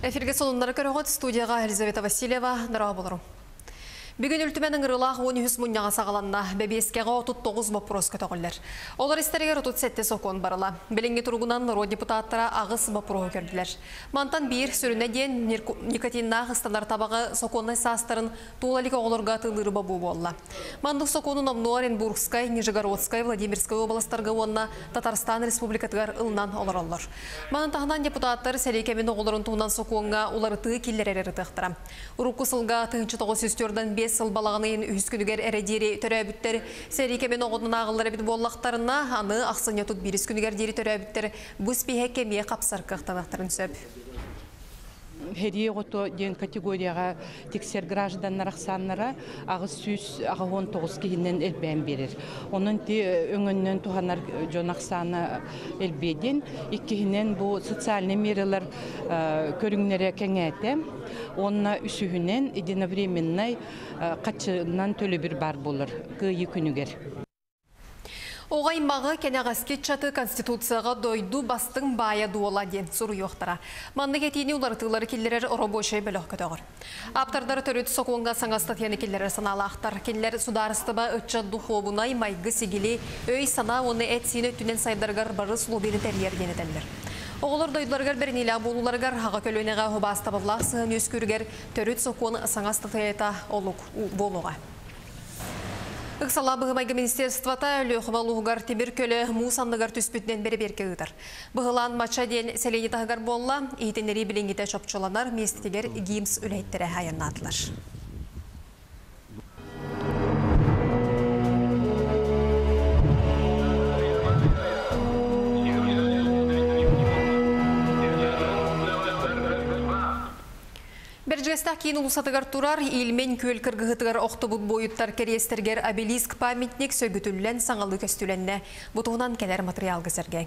Эфирге сонунлары көрігіт студияға Елизавета Васильева нұра болырым. Бүгін үлтіменің ұрылақ 13 мұнняға сағаланна бәбескеға 39 вопрос көтіғілер. Олар істерге 37 сокон барыла. Білінгі тұрғынан ро депутаттара ағыс вопроғы көрділер. Мантан бір сүріне ден никотинна ғыстанар табағы соконны састырын туылалігі оларға тылыры бабу болла. Мандық соконын Оренбургскай, Нижегородскай, Владимирскай областарға онна Татарстан республикатығар ылынан олар олар. Манын тағынан депутаттар сәлейкемен оғыларын туынан соконға олары тұғы келлер әрі тұқтыра. Урукусылға тұғынчы тоғы сөстерден 5 сыл балағының үскүнігер әрәдері төрәбіттер сәрекемен оғының ағылары бит боллақтарына аны ақсыня тұт бір үскүнігер дері төрәбіттер бұс бейхе кеме қапсар қықтанақтарын сөп. Херие гото ден категорияға тексер гражданнар ақсаннара ағыз сүйіс ағы 19 кейінен әлбән берер. Оның те өңіннен туғанар жон ақсаны әлбеден, иккейінен бұл социальный мерелер көріңнері кәңәті, онына үсүһүнен единовременный қатшынан төлі бір бар болыр, күйі күнігер. Оғаймағы кәнәғаске чаты Конституцияға дойду бастың бая дуола ден сұру yoқтара. Манны кетейіне улартылары келлерер робочай бөліқ көтіғыр. Аптардары төрет соқуынға саңастық ені келлерер саналы ақтар. Келлер сударыстыба үтча духобунай майғы сегілі өй сана оны әтсейін өттінен сайдарғар бары сұлубені тәрьер денетелер. Оғылыр дойдыларғар бірін илә болуларғар хаға көлөнеға хубастабылақ сығын өскүргер төрет соқуын саңастық тәйета болуға. Үксала бұғымайғы министерствата өліғіма лұғығар темір көлі мұсандығар түспітінен бері берке ұйдар. Бұғылан матча ден сәлені тағығар болла, ейтенері білінгеті шопчоланар местігер геймс хаянатылар. Бәржігістақ кейін ұлысатығар тұрар, елмен көл кіргіғытығар оқтыбыт бойыттар керестергер обелиск памятник сөгітілілен саңалы көстіленне. Бұтуынан кәлер материал кісерге.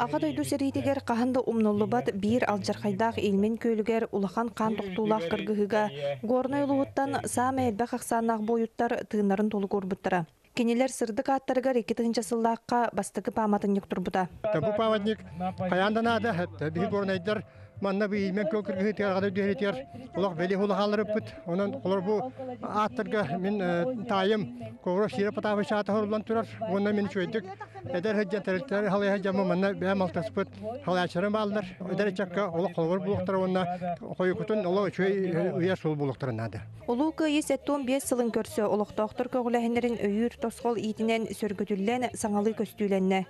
Аға дойду сәрейтегер қағанды умнуллубат бір алжарқайдақ елмен көйлігер улахан қан тұқтулақ кіргіғіға горной ұлығыттан сам әлбә қақсанақ бойыттар тыынарын толы көрбіттіра. Кенелер сырдык аттарыгар эки тыгынча сыллаакка бастыгы паматын юктурбута. Бу памятник каяндан ада хатта манна би мен көкүр гыты дөретер. Улак бели хула халырып Онан олар бу аттарга мен тайым ковро шире патабы шата хорлан турар. Онна мен чөйдүк. Эдер хаҗа теректер халы хаҗа манна бә малтаспыт. Халы ачырым балдар. Эдер чакка олак колгор булуктар онна койкутун ола чөй уя сул булуктарнады. Улуу кыйы сеттон 5 сылын көрсө олоктоктор көгүлэхинерин өйүр тосқол итинен сөргөтүллен саңалы көстүүленне.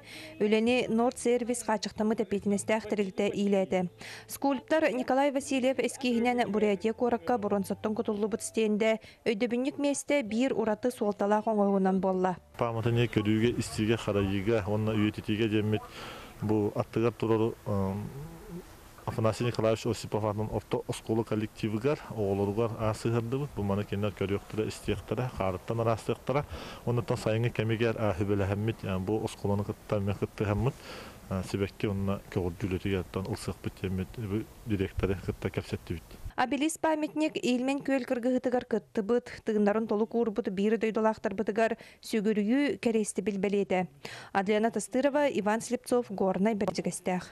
Өлени Норд сервис качыктамы тепетинестех тирилте илети. Скульптор Николай Васильев эскихинен Бурятия коракка боронсоттон кутуллубут стенде өйдөбүннүк месте бир ураты суолталак оңойунан болла. Паматыне көдүүгө истиге харайыга, онна үйетитиге жемет бу аттыгар турар Афанасий Николаевич Осипов атынан опто осколы коллективигар оолоругар аасыгырдыбыт бу. Маны кенер көрүктөрө истиектара карыттан арастыктара онутан сайыңы кемигер аахыбелехеммит бу осколону кытта мен кыттыхаммыт себекке онна көгүрдүлөтүгеттан ылсык битемит директоры кытта кепсеттибит Абелис памятник илмен көйл кыргыһытыгар кыттыбыт, тыгындарын толу курбут бири дойдолақтар бытыгар сүгүрүгү кересті билбеледе. Адриана Тастырова, Иван Слепцов, Горнай Бердігістәқ.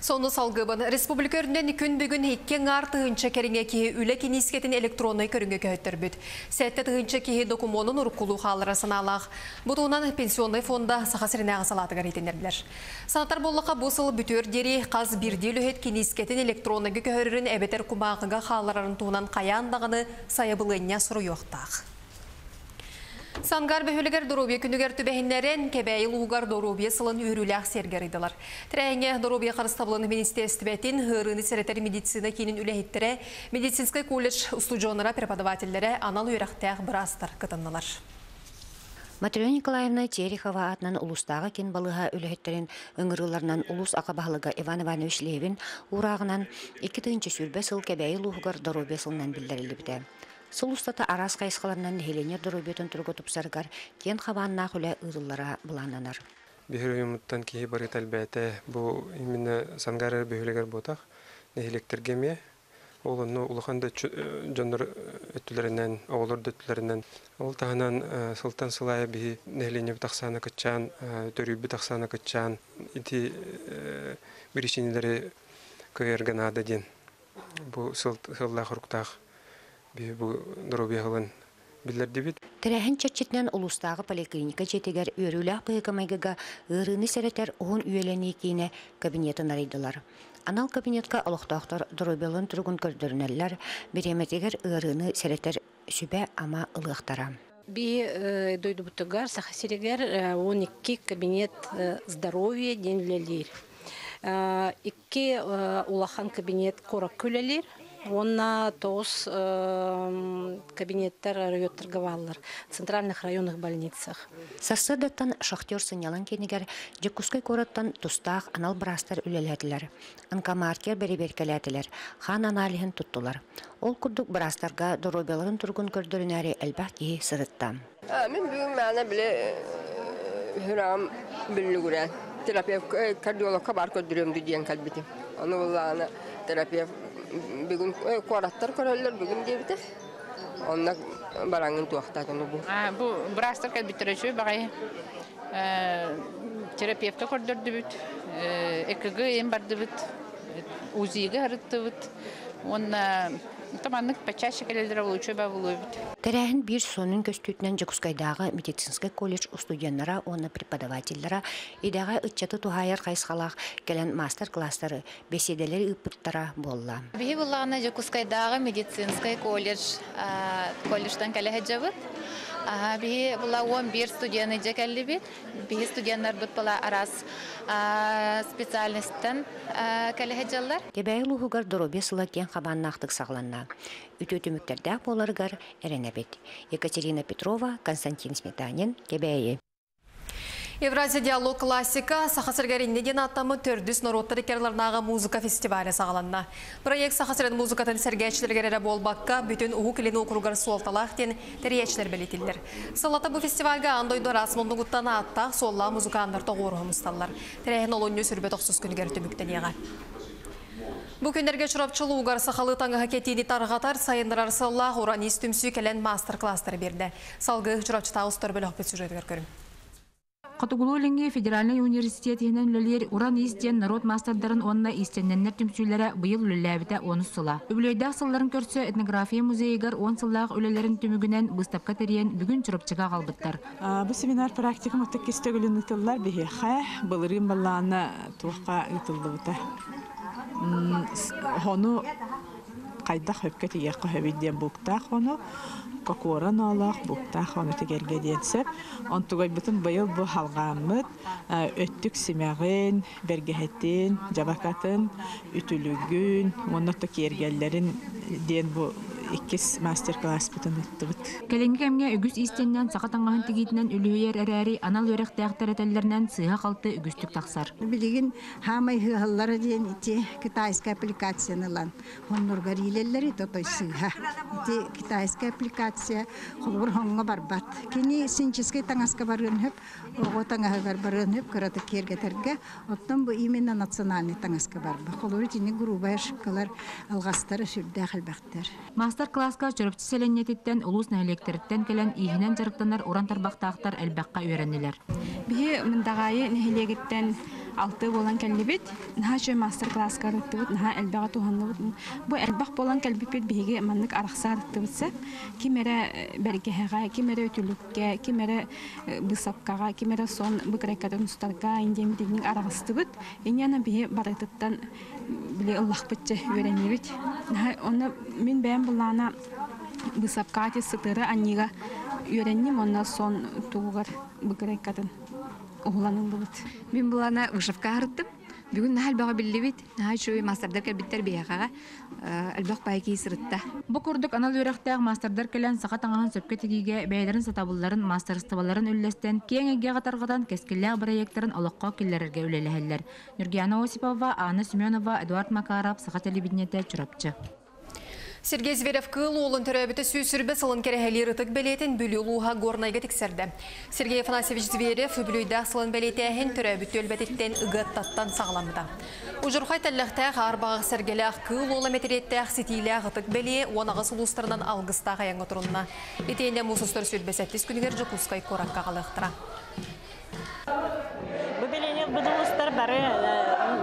Соны салгыбын. Республика өрінден күн бүгін еккен ар тұғынша керіңе кейі үлі кенискетін электронный көрінге көхеттір бүт. Сәтті тұғынша кейі докумонын ұрыққылу қалыра саналақ. Бұтуынан пенсионный фонда сақасырына ғасалаты ғаритенер білер. Санатар боллақа бұсыл бүтөр дері қаз бірдел өйет кенискетін электронный көхерірін әбетер қалырарын туынан қаяндағыны. Сангар бөхілігер дұрубе күнігер түбәхінлерін кәбәйіл ұғығар дұрубе сылын үйріләқ сергериділар. Тірәңе дұрубе қарыстабылын министерстветін ғырыны сәреттер медицина кейінің үләхеттері медицинскай колледж устуджонара преподавательдері анал үйрақтәқ бірастар кытыннылар. Матрена Николаевна Терехова атынан улустағы кен балыға өліхеттерін ұңырыларынан улус ақабағылыға Иван Иванович Левин урағынан 2 тыынчы сүрбе сыл кәбәйіл ұғығар дұрубе сылынан білдірілі Сыл устата арас кайсқаларынан хеленер дұрубетін тұрғы тұпсарғар кен хабанна хүлі ұдыллара бұлананар. Уйумуттан кихи бары тәлбәті бұл именно сангары ол жондар өттүлеринен оголор дөттүлеринен ол тахсана кычан ити бу би бу Тәрәһен чәчетнән улустагы поликлиника жетегер өрүләх быйгамайгага ырыны сәретер оғын үйеләне кейіне кабинетін арайдылар. Анал кабинетка олықтақтар дробелын тұрғын көрдірінәлләр, береметегер ырыны сәретер сүбә ама ылықтара. Би э, дойду бутугар сахасирегер э, 12 кабинет э, здоровья денлелер. Э, Икки э, улахан кабинет корак күлелер. Онна тоғыз э, кабинеттер райоттарға баллар. Центральных районных больницах. Сассыдаттан шахтер сынялан кенегер жекускай кораттан тустақ анал брастар үлеләділер. Анкамаркер береберкеләділер. Хан аналихін туттулар. Ол күрдік брастарға доробеларын тұрғын көрдірінәрі әлбәқ кейі сырытта. Мен бүгін мәне біле хүрам білі көрән. Терапевт кардиологқа бар көдірөмді дейін кәлбетім. Оны болағына терапевт бүгін қораттар көрелер бүгін дебді. Онна бараңын туақтағыны бұл. Бу брастар кел битеречү багай терапевта көрдөрдүбүт, ЭКГ эм бардыбыт, УЗИге харыттыбыт. Онна таманнык почаще келелер болучу ба болуйбут. Тәрәһін бір сонын көстүтінен Жекускайдағы медицинский колледж студенттара, оны преподавательлара, идаға үтчаты тухайар қайсқалақ келен мастер-класстары, беседелер үппіттара болла. Бихи буллагына Жекускайдағы медицинский колледж, а, колледждан кәлі бихи була 11 студенты жекәлі бит. Бихи студенттар бут була арас а, специалисттен кәлі хәджалар. Кебәй лухугар доробе сылакен қабаннақтық сағланна. Үтөтүміктердәк боларгар әренәбет. Екатерина Петрова, Константин Сметанин, Кебәйі. Евразия диалог классика сахасыргариннеден аттамы төрдүс народтары керларнағы музыка фестивалі сағаланна. Проект сахасырын музыкатын сәргәчлергерері болбаққа бүтін ұғы кілін оқыруғар суалталақтен тәриячлер белетілдер. Салата бұл фестивальға андойды расмонды ғыттана аттақ солла музыкандар тоғырығымысталар. Тәрәйін олонны сүрбе тоқсыз күнігер түміктен еға. Бұл күндерге шырапчылы уғар сақалы таңғы хакетini тарғатар сайындырар сылла ұранис түмсі кәлен мастер-кластар берді. Салғы шырапчыта ұстар бөлі ақпет сюжетігер көрім. Қатугулуленге федеральный университетінен үлелер уран истен народ мастердарын онна истенненнер түмсүлері бұйыл үлеләбіті оны сұла. Үбілейдақ сылларын көрсі этнография музейгар он үлелерін түмігінен бұстапқа терен бүгін чұрыпчыға қалбыттар. Бу семинар практика мыттык кистөгүлүн ытыллар бихи хай былырын баллаана туакка ытылды бута. Хону кайда хөпкө тигекка хөбидден буктах хону кокоран алах буктах хону тигерге денсеп онтугай бутун быйыл бу халгаамыт өттүк симягын бергехеттин жабакатын үтүлүгүн оннотто киергеллерин ден бу иккис мастер-класс бутун ыттыбыт. Кәленгі кәмге үгіз истеннен сақа таңғahын тигитінен үліер әрәрі анал өрек тәқтір әтәлерінен сыға қалты үгістік тақсар. Билигин хамай хыаллары ден ити китайская аппликациянылан. Хоннургар илеллери тотой сыға. Ити китайская аппликация холбур хонга барбат. Кини синческой таңаска барын хөп, ого таңаһыгар барын хөп, кыраты кергетерге, оттон бу именно национальный таңаска барба. Холбур тини грубая шыккалар алгастары сүрдә хәлбәхтер. Мастер-класска чөрөпчү сәләннетиттен улус нәһелектериттен келен иһинен жарыктанар уран тарбактаактар әлбәккә өйрәнеләр. Бихи мындагайы нәһилегиттен алты болан кәлбит, наһа чөй мастер-класс карыттыбыт, наһа әлбәгә туһанныбыт. Бу әлбәк болан кәлбит биһиге маннык араксар тыбытса, кимере бергеһәгә, кимере өтүлүккә, кимере бысапкага, кимере сон быкреккәдән устарга индемдигнең арагыстыбыт. Иньяна биһи барытыттан биле Аллах битче өйрәнибит. Оны мин бәйән булана бысапкати сытыры сон тугар быкреккәдән оғланың бұлыт. Мен бұлана ұшыфқа арыттым. Бүгін нәхәл баға білі бит, нәхәл шөй мастердар кәлбиттер бияқаға әлбәқ байки сырытта. Бу курдук анал үрәхтәг мастердар келән сака таңаһын сөпкә тигигә бәйләрен сатабылларын мастер стабаларын үлләстән киңегә гатаргадан кескилләг проектларын алакка килләргә үлеләһәлләр. Нургияна Осипова, Анна Семенова, Эдуард Макаров, Саха телевидениете чурапчы. Сергей Зверев кыл олын төрәбіті сүйсірбі сылын керехәлері тұк бәлетін бүлі ұлуға горнайға тексерді. Сергей Афанасьевич Зверев бүлүйді сылын бәлетәхін төрәбіті өлбәтеттен ұғыттаттан сағаламды. Ұжырқай тәлліқтәқ арбағы сәргеләқ кыл олы мәтереттәқ сетейләқ ұтық бәле онағы сұлыстарынан алғыстағы аяңы тұрынна. Етейінде мұсыстыр сүрбәсәттес күнігер жүкускай кораққа қалықтыра. Бары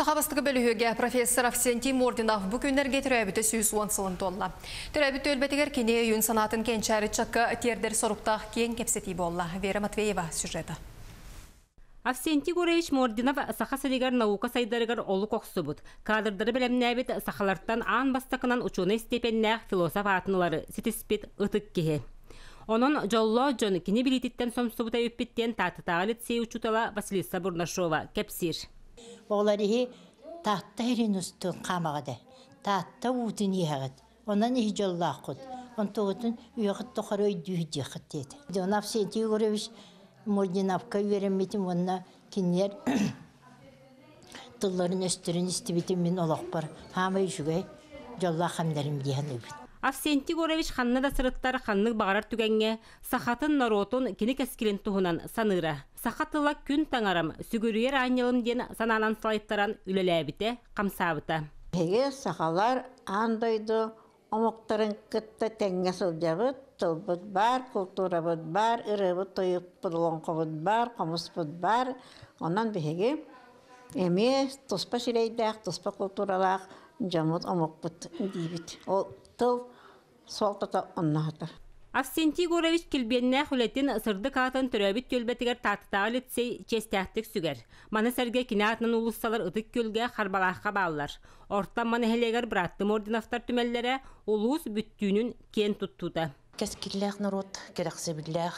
Сахабастығы бөлігі профессор Авсентий Мординов бұл күнерге түрәбіті сүйіс уансылын толла. Түрәбіті өлбетігер кене үйін санатын кенчәрі тердер соруқтақ кен кепсеті болла. Вера Матвеева сюжеті. Авсентий Гуревич Мординов саха садигар наука сайдарыгар олу коксубут. Кадрдары белемнәбит сахаларттан ан бастакынан ученый степеннәх философ атынылары ситиспит ытык кеhe. Онон жолло жон кини билититтен сомсубута өппиттен татытағы лицей учутала Василиса Бурнашова кепсир. Оларихи татта херин устун камагады. Татта утун ягыт. Онан ихи жоллаққыт. Он тоғытын үйіғыт тоқары өйдүй дияқыт деді. Дон Авсентий Гуревич Мординовка веремметим онна кинер тылларын өстөрүн истибитим мен олақ бар. Хамай жүгей жолла хамдарым дейін өбін. Авсентий Горович ханны да сырыттар ханны бағарар түгенге сахатын наротун кини кескилин туһунан саныра. Сахатыла күн таңарам сүгүрүер аньылым ден сананан слайттаран үлеләбите камсабыта. Хеге сахалар андойду омоктарын кытта теңге сылжабыт, тылбыт бар, культурабыт бар, ырыбыт тойып бұдылонқобыт бар, комуспыт бар. Онан бихеге эме туспа ширейдәк, туспа культуралақ жамут омокпыт дейбит. Ол тыл солтата оннахата. Авсентий Горович килбеннә хүлетин сырды катын төрәбит көлбәтигер татытагы лицей честяхтык сүгер. Маны сәрге кинатнын улуссалар ытык көлгә харбалаққа баллар. Орта маны хелегер браттым ординафтар түмәлләре улус бүттүүнүн кен туттуда. Кәскилләх народ керәксебилләх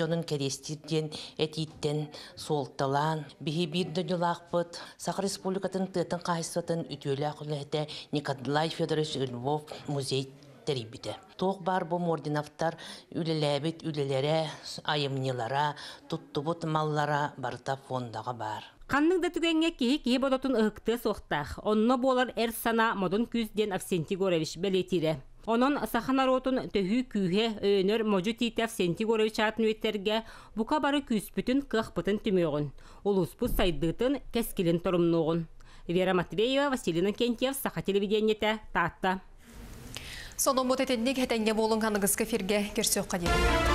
жонун керестирден этиттен солталан биһи бир дөньялакпыт Сах республикатын тытын кайсатын үтүлә куләтә Николай Федорович Львов музей терибите. Тоқ бар бу ординафтар үлеләбит үлеләре айымнылара туттубут маллара барта фондага бар. Канның да түгенге кихи кихи бодотун ыхты соқтақ. Онно болар эр сана модун күзден Авсентий Горович белетире. Онон саханаротун төхү күйе өөнөр можу титев Авсентий Горович атын өттерге бука бары күспүтүн кыхпытын түмөгүн. Улуспу сайдытын кескилин торумнугун. Вера Матвеева, Василина Кентьев, Саха телевидениете, Татта. Сонун этенник хетенге болун кефирге керсөк кадир.